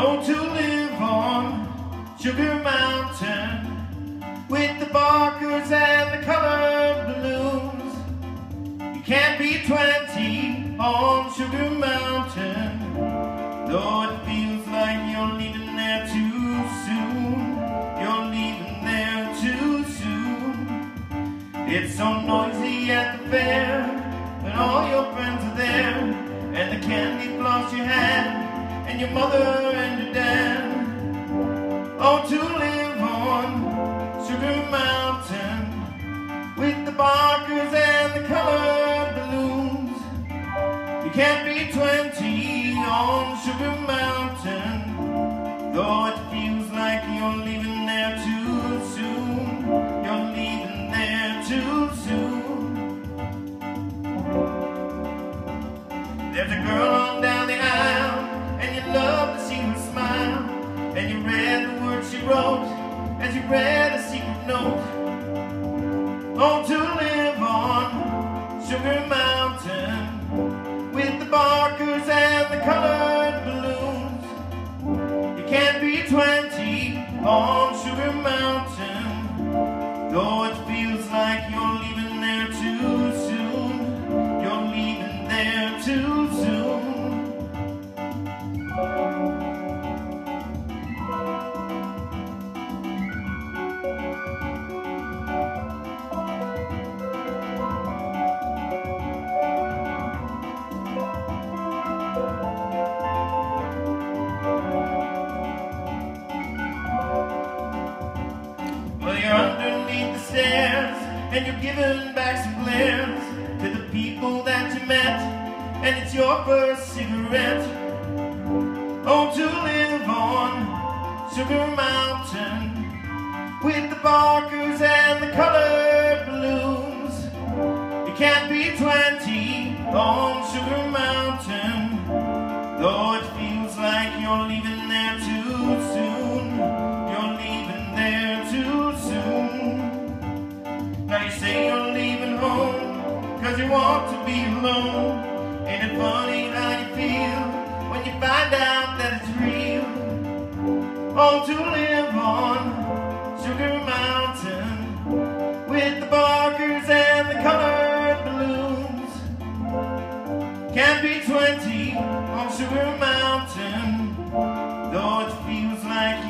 Oh, to live on Sugar Mountain with the barkers and the colored balloons. You can't be 20 on Sugar Mountain, though it feels like you're leaving there too soon. You're leaving there too soon. It's so noisy at the fair, and all your friends are there, and the candy floss you had and your mother. To live on Sugar Mountain with the barkers and the colored balloons. You can't be 20 on Sugar Mountain, though it feels like you're leaving there too soon. You're leaving there too soon. There's a girl Oh, to live on Sugar Mountain with the barkers and the colored balloons. You can't be 20 on Sugar Mountain, though it feels like you're and you're giving back some glares to the people that you met, and it's your first cigarette. Oh, to live on Sugar Mountain with the barkers and the colored balloons. You can't be 20 on want to be alone. Ain't it funny how you feel when you find out that it's real? Want to live on Sugar Mountain with the barkers and the colored balloons. Can't be 20 on Sugar Mountain, though it feels like